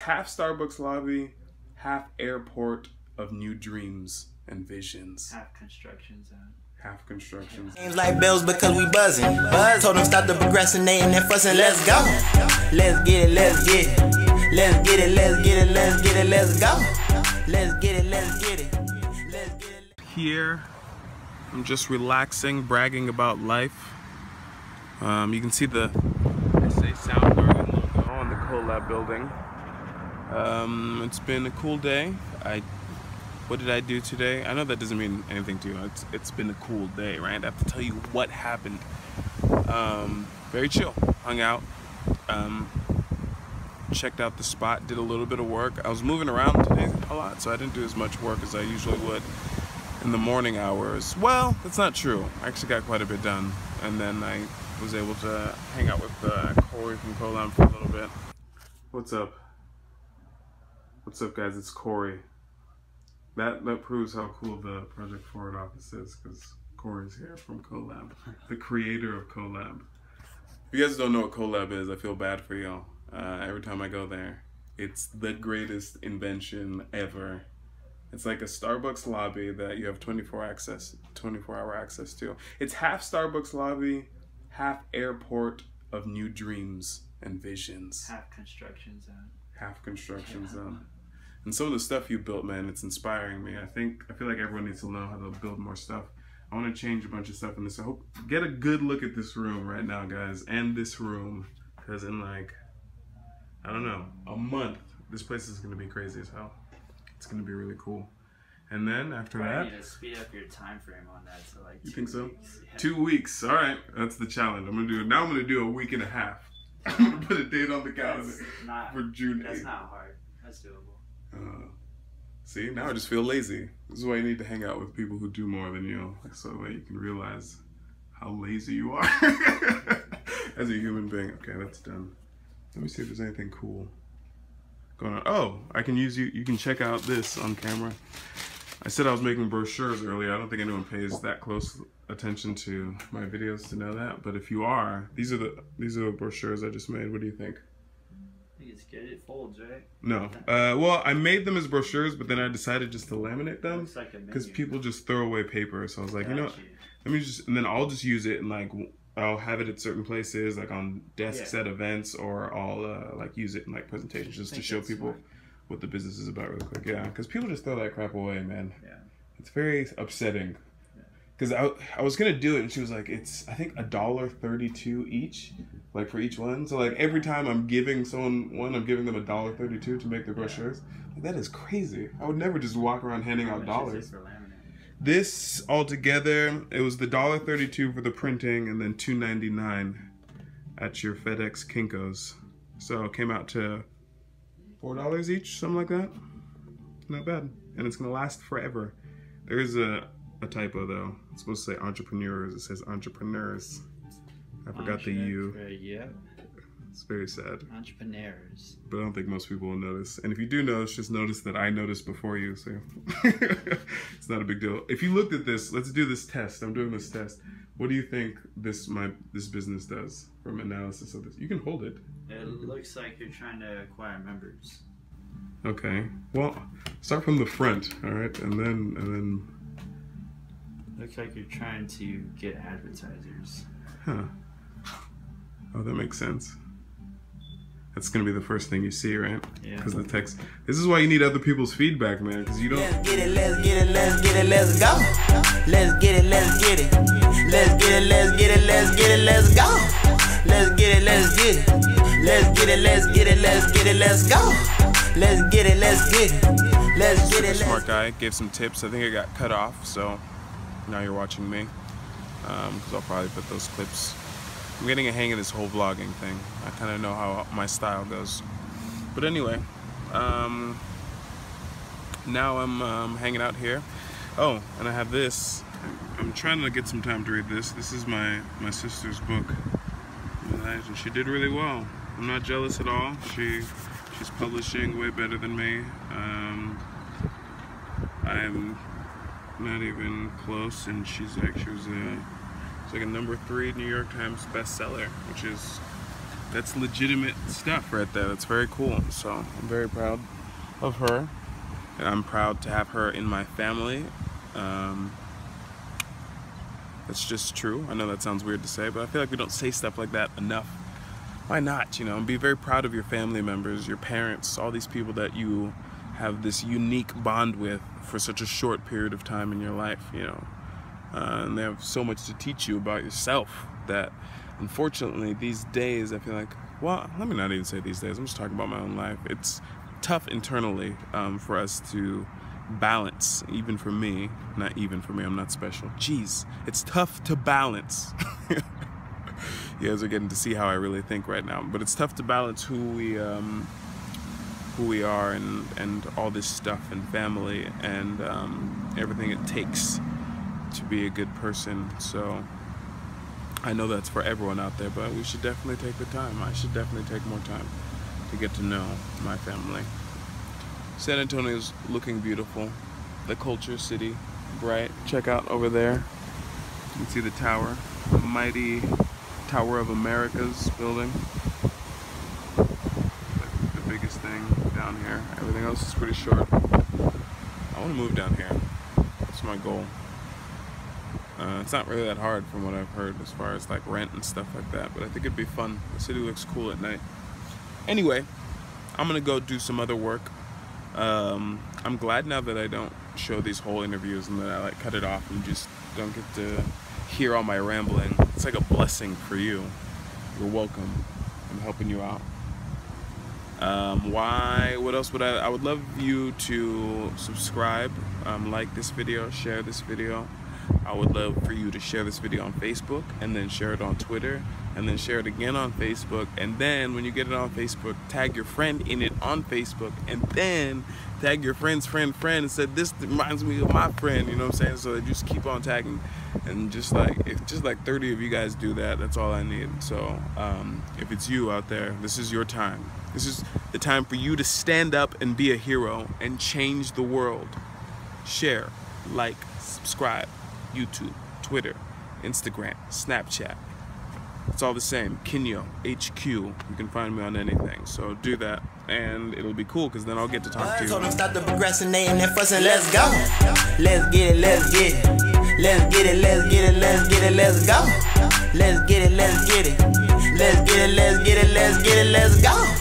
half Starbucks lobby, half airport of new dreams and visions. Half construction zone. Half construction. Seems like bells because we buzzing. Buzz told them stop the procrastinating and fussing. Let's go. Let's get it. Let's get it. Let's get it. Let's get it. Let's get it. Let's go. Let's get it. Let's get it. Let's get it. Here, I'm just relaxing, bragging about life. Um, you can see the SA Soundgarden logo on the Colab building. Um, it's been a cool day. I what did I do today? I know that doesn't mean anything to you. It's it's been a cool day, right? I have to tell you what happened. Um, very chill. Hung out. Um, checked out the spot. Did a little bit of work. I was moving around today a lot, so I didn't do as much work as I usually would in the morning hours. Well, that's not true. I actually got quite a bit done, and then I was able to hang out with uh, Corey from Colab for a little bit. What's up? What's up, guys? It's Corey. That that proves how cool the Project Forward office is, because Corey's here from Colab, the creator of Colab. If you guys don't know what Colab is, I feel bad for y'all. Uh, every time I go there, it's the greatest invention ever. It's like a Starbucks lobby that you have 24 access, 24 hour access to. It's half Starbucks lobby, half airport of new dreams and visions. Half construction zone. Half construction zone. And some of the stuff you built, man, it's inspiring me. I think I feel like everyone needs to know how to build more stuff. I want to change a bunch of stuff in this. I hope get a good look at this room right now, guys, and this room, because in like I don't know a month, this place is gonna be crazy as hell. It's gonna be really cool. And then after Probably that, need to speed up your time frame on that. So like. You think so? weeks. Yeah. Two weeks. All right, that's the challenge. I'm gonna do. It. Now I'm gonna do a week and a half. I'm gonna put a date on the calendar not. for June That's 8th. not hard. That's doable. Uh, see, now I just feel lazy. This is why you need to hang out with people who do more than you, so that you can realize how lazy you are as a human being. Okay, that's done. Let me see if there's anything cool going on. Oh, I can use you. You can check out this on camera. I said I was making brochures earlier. I don't think anyone pays that close attention to my videos to know that. But if you are, these are the these are the brochures I just made. What do you think? Good. It folds, right? No. Uh, well, I made them as brochures, but then I decided just to laminate them Looks like because people just throw away paper. So I was like, you know, Got what? let me just, and then I'll just use it and like I'll have it at certain places, like on desks Yeah. at events, or I'll uh, like use it in like presentations just to show people smart. what the business is about really quick. Yeah, because people just throw that crap away, man. Yeah. It's very upsetting. Because I, I was gonna do it, and she was like, "It's I think a dollar thirty-two each, like for each one. So like every time I'm giving someone one, I'm giving them a dollar thirty-two to make their brochures. Like, that is crazy. I would never just walk around handing out much is it dollars. This altogether, it was the dollar thirty-two for the printing, and then two ninety-nine at your FedEx Kinko's. So it came out to four dollars each, something like that. Not bad, and it's gonna last forever. There is a a typo though. It's supposed to say entrepreneurs. It says entrepreneurs. I forgot the U. Entrepreneur- Yeah. It's very sad, Entrepreneurs. but I don't think most people will notice. And if you do notice, just notice that I noticed before you. So it's not a big deal. If you looked at this, let's do this test. I'm doing this test. What do you think this my this business does from analysis of this? You can hold it. It looks like you're trying to acquire members. Okay. Well, start from the front. All right, and then and then. Looks like you're trying to get advertisers. Huh. Oh, that makes sense. That's gonna be the first thing you see, right? Yeah. Because the text. This is why you need other people's feedback, man. Because you don't. Let's get it, let's get it, let's get it, let's go. Let's get it, let's get it. Let's get it, let's get it, let's get it, let's go. Let's get it, let's get it. Let's get it, let's get it, let's get it, let's go. Let's get it, let's get it. Let's get Super it, let's smart guy. Gave some tips. I think it got cut off, so now you're watching me. Because I'll probably put those clips. I'm getting a hang of this whole vlogging thing. I kind of know how my style goes. But anyway, um, now I'm um, hanging out here. Oh, and I have this. I'm trying to get some time to read this. This is my my sister's book, and she did really well. I'm not jealous at all. She she's publishing way better than me. Um, I'm not even close, and she's like she was a it's like a number three New York Times bestseller, which is that's legitimate stuff right there. That's very cool. So I'm very proud of her, and I'm proud to have her in my family. Um, that's just true. I know that sounds weird to say, but I feel like we don't say stuff like that enough. Why not? You know, and be very proud of your family members, your parents, all these people that you have this unique bond with for such a short period of time in your life. You know, uh, and they have so much to teach you about yourself that, unfortunately, these days I feel like. Well, let me not even say these days. I'm just talking about my own life. It's tough internally um, for us to balance, even for me, not even for me, I'm not special. Jeez, it's tough to balance. you guys are getting to see how I really think right now, but it's tough to balance who we um, who we are and and all this stuff and family and um, everything it takes to be a good person. So I know that's for everyone out there, but we should definitely take the time. I should definitely take more time to get to know my family. San Antonio is looking beautiful. The culture city, bright. Check out over there. You can see the tower, the mighty Tower of Americas building. The biggest thing down here. Everything else is pretty short. I want to move down here. That's my goal. Uh, it's not really that hard from what I've heard as far as like rent and stuff like that, but I think it'd be fun. The city looks cool at night. Anyway, I'm gonna go do some other work um, I'm glad now that I don't show these whole interviews and that I like cut it off and just don't get to hear all my rambling. It's like a blessing for you. You're welcome. I'm helping you out. Um, why? What else would I? I would love you to subscribe, um, like this video, share this video. I would love for you to share this video on Facebook and then share it on Twitter and then share it again on Facebook. And then when you get it on Facebook, tag your friend in it on Facebook and then tag your friend's friend friend and said this reminds me of my friend, you know what I'm saying? So just keep on tagging and just like if just like 30 of you guys do that, that's all I need. So um, if it's you out there, this is your time. This is the time for you to stand up and be a hero and change the world. Share, like, subscribe. YouTube, Twitter, Instagram, Snapchat. It's all the same. Kinyo, HQ. You can find me on anything. So do that, and it'll be cool because then I'll get to talk to you. Told them stop the procrastinating and fussing. Let's go. Let's get it. Let's get it. Let's get it. Let's get it. Let's get it. Let's go. Let's get it. Let's get it. Let's get it. Let's get it. Let's get it. Let's go.